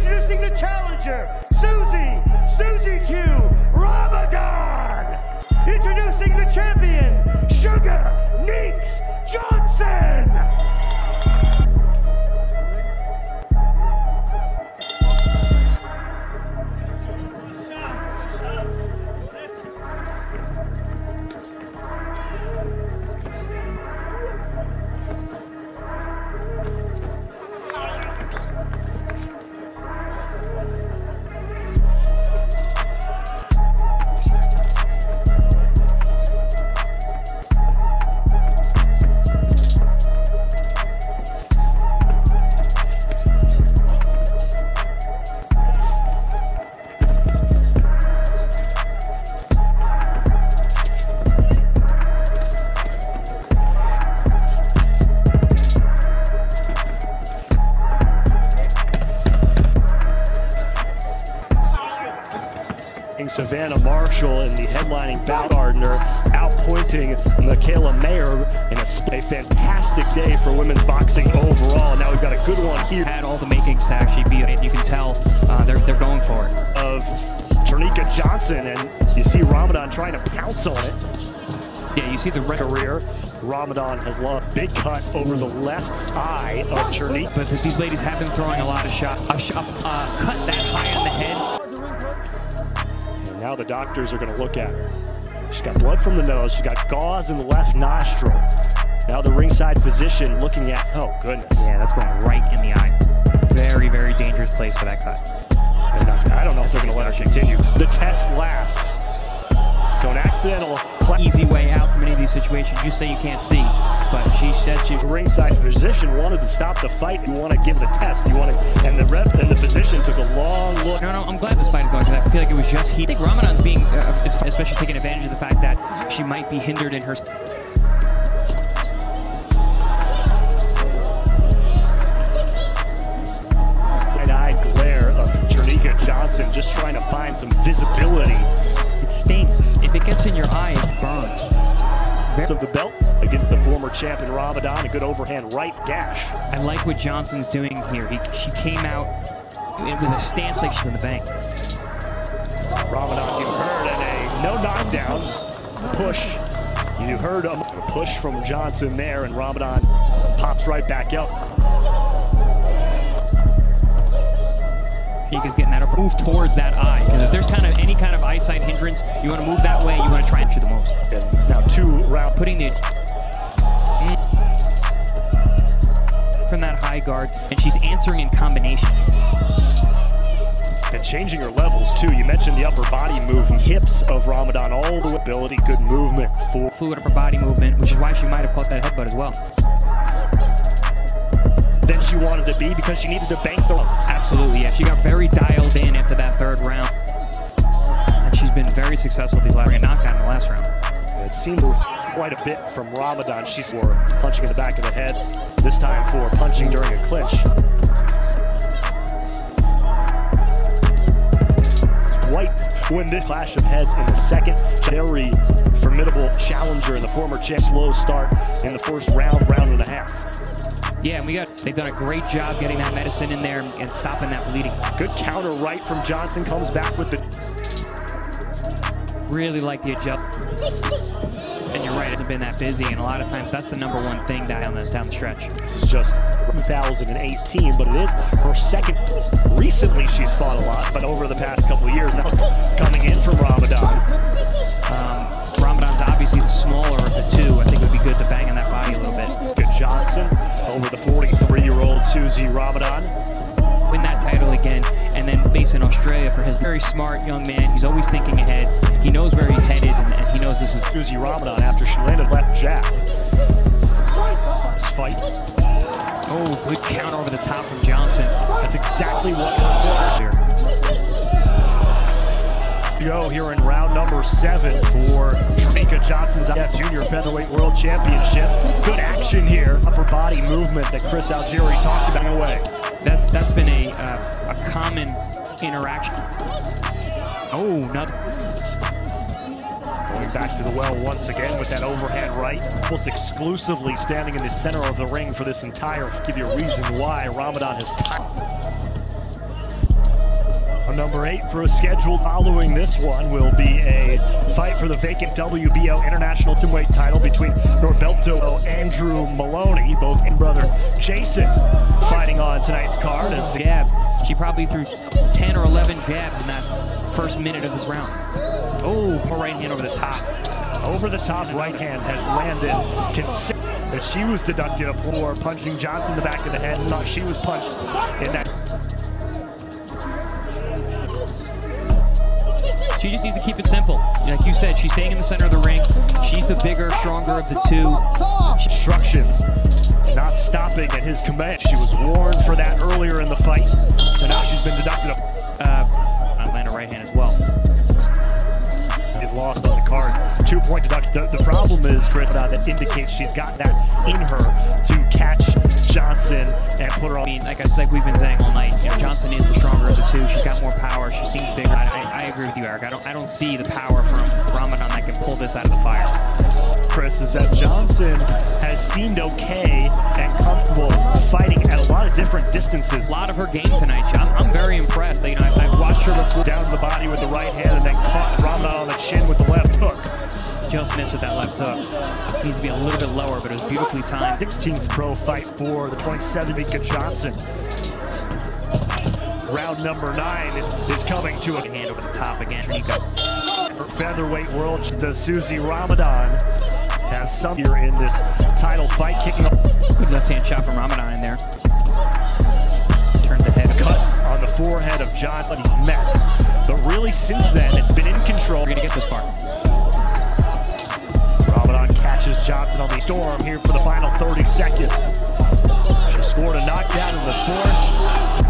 Introducing the challenger, Susie, Susie Q, Ramadan. Introducing the champion, Sugar Neeks Johnson. Savannah Marshall in the headlining bout Gardner, outpointing Michaela Mayer in a, a, fantastic day for women's boxing overall. Now we've got a good one here. Had all the makings to actually be it. You can tell uh, they're, they're going for it. Of Cherneka Johnson, and you see Ramadan trying to pounce on it. Yeah, you see the career. Ramadan has lost big cut over the left eye of Chernik. But these ladies have been throwing a lot of shots. A sh uh, cut that high on the head now the doctors are going to look at her. She's got blood from the nose. She's got gauze in the left nostril. Now the ringside physician looking at, oh goodness. Yeah, that's going right in the eye. Very, very dangerous place for that cut. Not, uh, I don't know if they're going to let her continue. The test lasts. So an accidental easy way out from any of these situations. You say you can't see, but she said she's ringside physician wanted to stop the fight. You want to give it a test. You want to, and the rep and the physician took a long look. No, no, I'm glad this fight is going because I feel like it was just heat. I think Ramadan's being, uh, especially taking advantage of the fact that she might be hindered in her. Wide-eyed glare of Cherneka Johnson just trying to find some visibility it stings. If it gets in your eye, it burns. Of the belt against the former champion Ramadan, a good overhand right gash. I like what Johnson's doing here. He, she came out with a stance like she's in the bank. Ramadan, you heard, and a no knockdown push. You heard a push from Johnson there, and Ramadan pops right back up. Is getting that move towards that eye. Because if there's kind of any kind of eyesight hindrance, you want to move that way, you want to try and shoot the most. And it's now two round. Putting the from that high guard, and she's answering in combination. And changing her levels too. You mentioned the upper body movement, hips of Ramadan, all the ability, good movement for fluid upper body movement, which is why she might have caught that headbutt as well than she wanted to be because she needed to bank the runs. Absolutely, yeah. She got very dialed in after that third round. And she's been very successful with these last a knockdown in the last round. It seemed quite a bit from Ramadan. She's for punching in the back of the head, this time for punching during a clinch. White win this clash of heads in the second. Very formidable challenger in the former champ. Slow start in the first round, round and a half. Yeah, and we got they've done a great job getting that medicine in there and stopping that bleeding. Good counter right from Johnson comes back with the really like the adjust. And you're right, it hasn't been that busy, and a lot of times that's the number one thing down the down the stretch. This is just 2018, but it is her second. Recently, she's fought a lot, but over the past couple of years now, coming in from Ramadan. Again, and then based in Australia for his very smart young man. He's always thinking ahead. He knows where he's headed, and, and he knows this is Susie Ramadan after she landed left jab. This fight. Oh, good counter over the top from Johnson. That's exactly what her here go here in round number seven for Cherneka Johnson's IBF Junior Featherweight World Championship. Good action here. Upper body movement that Chris Algieri talked about away. That's that's been a uh, a common interaction. Oh, not. Going back to the well once again with that overhand right. Almost exclusively standing in the center of the ring for this entire, give you a reason why Ramadan has. Number eight for a schedule following this one will be a fight for the vacant WBO International Timweight title between Norberto Andrew Moloney, both in brother Jason, fighting on tonight's card as the jab. She probably threw 10 or 11 jabs in that first minute of this round. Oh, poor right hand over the top. Over the top right hand has landed consistently. She was deducted a for punching Johnson in the back of the head. Thought she was punched in that. She just needs to keep it simple. Like you said, she's staying in the center of the ring. She's the bigger, stronger of the two. Instructions not stopping at his command. She was warned for that earlier in the fight, so now she's been deducted a uh, land a right hand as well. Is lost on the card. Two point deduction. The, the problem is, Chris, uh, that indicates she's got that in her to catch Johnson and put her on. I mean, like, I, like we've been saying Johnson is the stronger of the two. She's got more power. She seems bigger. I, I, I agree with you, Eric. I don't, I don't see the power from Ramadan that can pull this out of the fire. Chris, is that Johnson has seemed okay and comfortable fighting at a lot of different distances. A lot of her game tonight. I'm, I'm very impressed. You know, I, have watched her before. Down to the body with the right hand and then caught Ramadan on the chin with the left hook. Just missed with that left hook. Needs to be a little bit lower, but it was beautifully timed. 16th pro fight for the 27 Mika Johnson. Round number nine is coming to a hand over the top again. For featherweight world, does Susie Ramadan have some here in this title fight, kicking off. Good left-hand shot from Ramadan in there. Turned the head. Cut on the forehead of Johnson. Mess. But really, since then, it's been in control. We're gonna get this far. Ramadan catches Johnson on the storm here for the final 30 seconds. She scored a knockdown in the fourth.